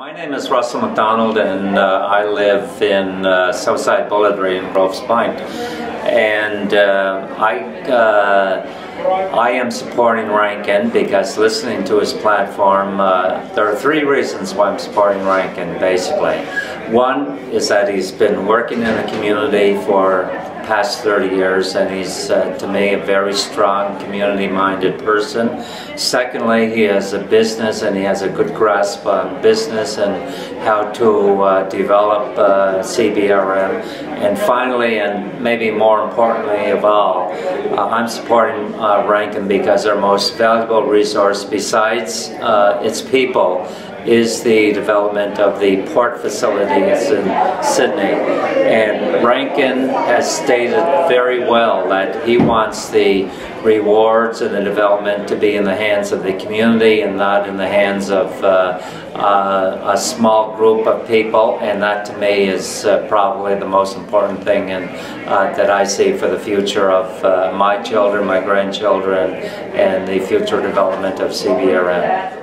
My name is Russell MacDonald and uh, I live in uh, Southside Boularderie in Groves Point and uh, I uh, I am supporting Rankin because listening to his platform uh, there are three reasons why I'm supporting Rankin basically. One is that he's been working in the community for past 30 years and he's uh, to me a very strong community minded person. Secondly he has a business and he has a good grasp on business and how to uh, develop uh, CBRM and finally and maybe more importantly of all uh, I'm supporting uh, Rankin because our most valuable resource besides uh, its people is the development of the port facilities in Sydney. And Rankin has stated very well that he wants the rewards and the development to be in the hands of the community and not in the hands of uh, uh, a small group of people and that to me is uh, probably the most important thing and uh, that I see for the future of uh, my children, my grandchildren and the future development of CBRM.